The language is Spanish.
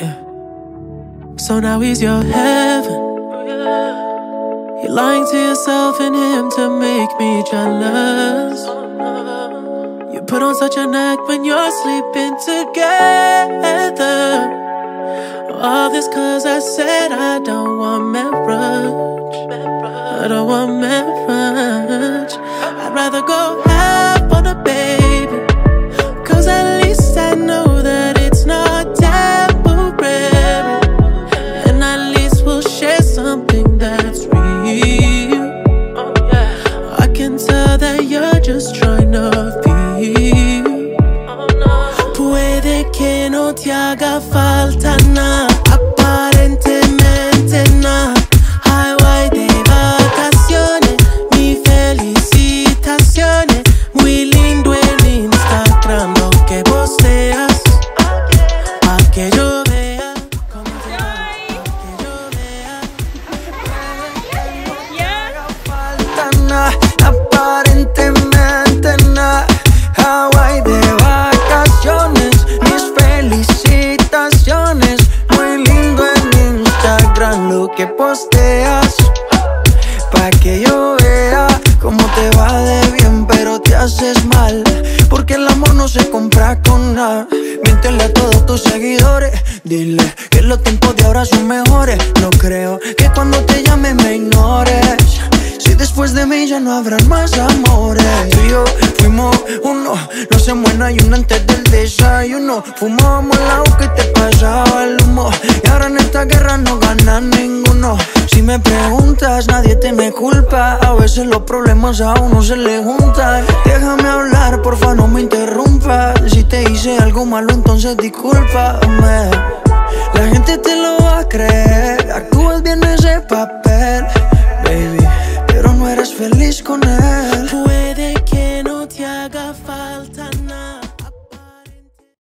Yeah. So now he's your heaven. You're lying to yourself and him to make me jealous. You put on such an act when you're sleeping together. All this cause I said I don't want marriage. I don't want marriage. Te haga falta nada, aparentemente nada. Highway de vacaciones, mi felicitaciones. Muy lindo en Instagram lo que posteas. Pa' que yo vea cómo te va, pa' que yo vea. falta nada, aparentemente Que posteas. Pa' que yo vea cómo te va de bien, pero te haces mal. Porque el amor no se compra con nada. Miéntele a todos tus seguidores. Dile que los tiempos de ahora son mejores. No creo que cuando te llame me ignores. Si después de mí ya no habrán más amores. Tú y yo fuimos uno, no se muera y uno antes del desayuno. Fumábamos agua que te pasaba el humo. Y ahora en esta guerra no gana ninguno nadie te me culpa. A veces los problemas a uno se le juntan. Déjame hablar, porfa, no me interrumpa. Si te hice algo malo, entonces discúlpame. La gente te lo va a creer. Actúas bien ese papel, baby, pero no eres feliz con él.